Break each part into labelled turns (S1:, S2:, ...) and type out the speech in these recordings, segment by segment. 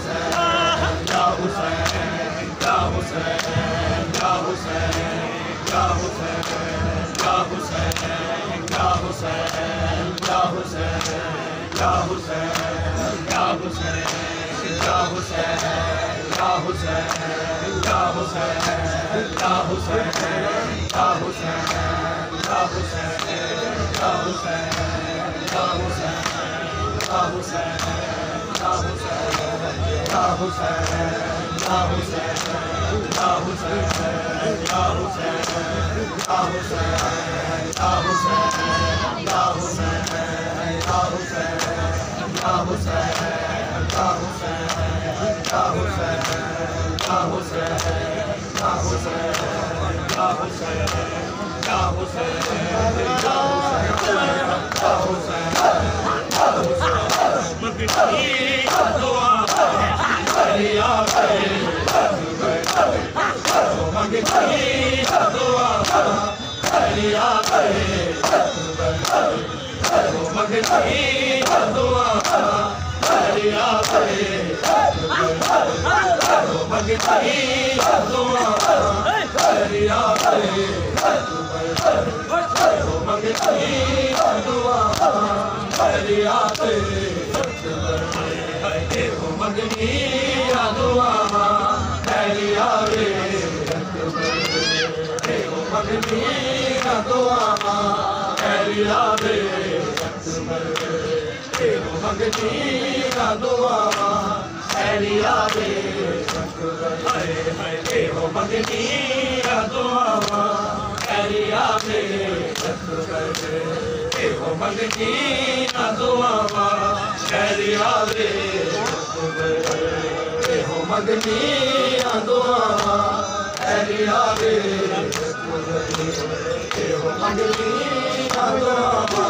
S1: हुसैन या हुसैन या हुसैन या हुसैन या हुसैन या ساہو سہ آہو سہو سہو سہ آہو سہو سہو سہ آہ سا سہو سہو سہو سہو سہو سہو سہو سہو سائ Yeah. کا دعا دے ہو دعابا گے بدچین دے اڑیا گے بدین دعابا گے بدین دعابا رے بدین دماب اریا گے Mandiri, Mandiri, Mandiri, Mandiri, Mandiri, Mandiri, Mandiri,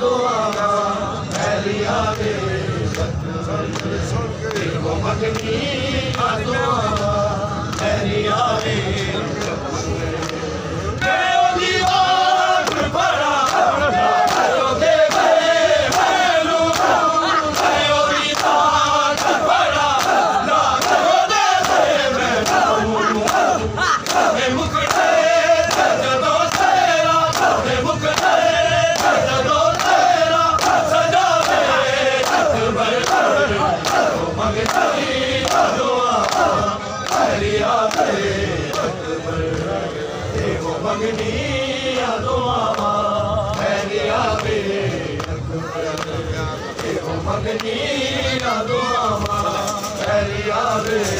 S1: दुआ 나를 아, 네.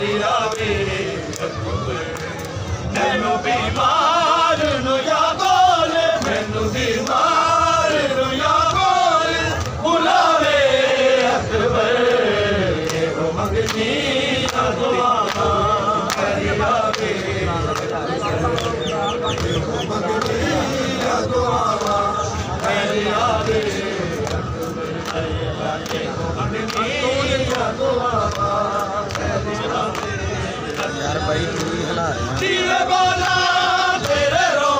S1: દરિયાવે મેનું બીમાર નું યાગોલ મેનું બીમાર નું યાગોલ બોલાવે અકબર એવો મગની અદવા દરિયાવે મગની અદવા દરિયાવે અકબર એવો મગની અદવા ਬਈ ਤੂੰ ਹਲਾ ਰਿਹਾ ਤੇਰੇ ਬੋਲਾ ਤੇਰੇ ਰੋ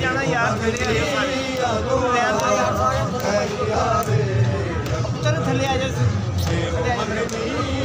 S2: ਜਾਣਾ
S1: ਯਾਰ ਮੇਰੇ ਆ ਜਾ ਸਾਰੇ ਥੱਲੇ ਆ ਜਾ